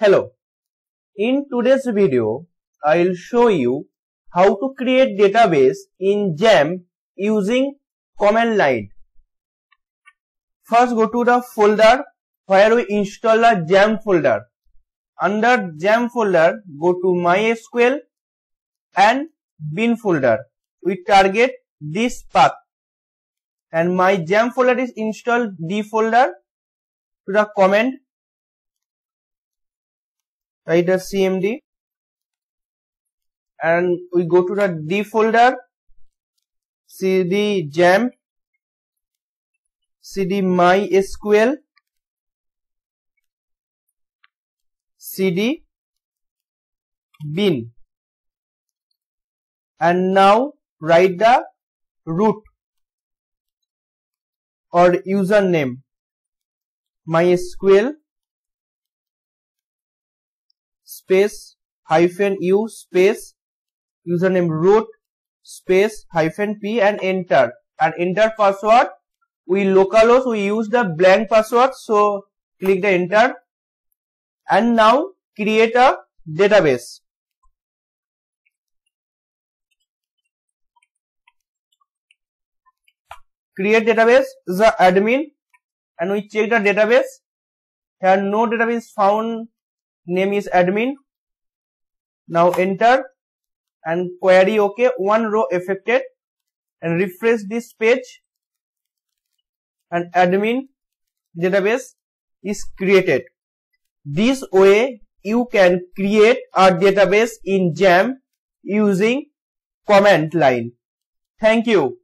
Hello. In today's video, I'll show you how to create database in XAMPP using command line. First go to the folder where we install the XAMPP folder. Under XAMPP folder, go to MySQL and bin folder. We target this path and my XAMPP folder is installed D folder to the command write a cmd and we go to the d folder. Cd xampp cd mysql. Cd bin. And now write the root or username. Mysql space hyphen u space username root space hyphen p and enter. And enter password we localhost we use the blank password. So click the enter. And now create a database. Create database is the admin. And we check the database. Here no database found name is admin. Now enter and query ok one row affected. And refresh this page. And admin database is created. This way you can create a database in XAMPP using command line. Thank you